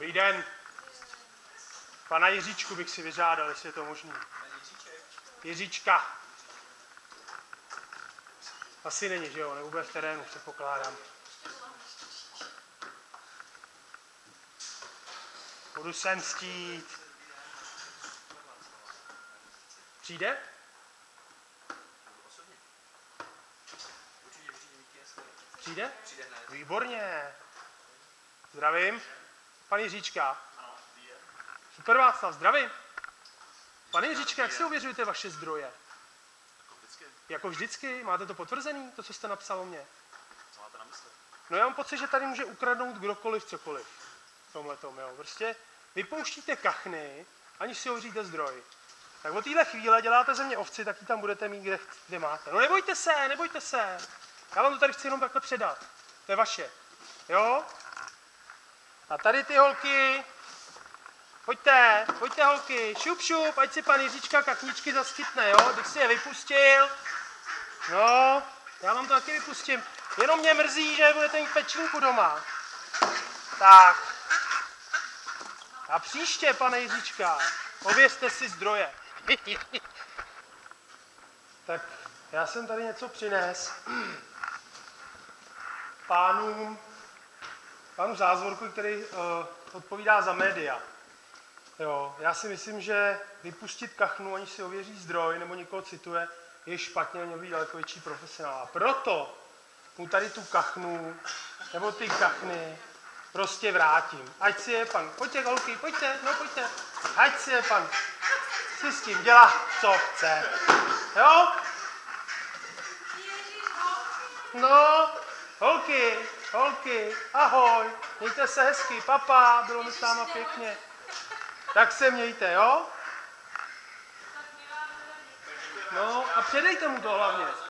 Dobrý den. Pana Jiříčku bych si vyžádal, jestli je to možné. Jiříčka. Asi není, že jo? Nebo bude v terénu, předpokládám. Budu sem stít. Přijde? Přijde? Výborně. Zdravím. Pan Jiříčka. Super Václav, zdravím. Pane Jiříčka, jak si ověřujete vaše zdroje? Jako vždycky? Máte to potvrzený, to, co jste napsal o mě? Co máte na mysli? No já mám pocit, že tady může ukradnout kdokoliv cokoliv. V tomhle tom, jo. Prostě vypouštíte kachny, aniž si ověříte zdroj. Tak od téhle chvíle děláte ze mě ovci, tak ji tam budete mít, kde, kde máte. No nebojte se, nebojte se. Já vám to tady chci jenom takhle předat. To je vaše. Jo? A tady ty holky, pojďte, pojďte holky, šup šup, ať si pan Jiříčka kachničky zaskytne, jo? Bych si je vypustil. No, já vám to taky vypustím. Jenom mě mrzí, že budete mít pečínku doma. Tak. A příště, pane Jiříčka, ověřte si zdroje. tak já jsem tady něco přines. Pánům, pánu Zázvorku, který uh, odpovídá za média. Jo, já si myslím, že vypustit kachnu, aniž si ověří zdroj nebo někoho cituje, je špatně, měl být daleko větší profesionál. A proto mu tady tu kachnu, nebo ty kachny, prostě vrátím. Ať si je pan, pojďte holky, pojďte, no pojďte, ať si je pan, si s tím dělá, co chce. Jo? No, holky, holky, ahoj, mějte se hezky, papa, bylo mi s náma pěkně. Tak se mějte, jo? No a předejte mu to hlavně.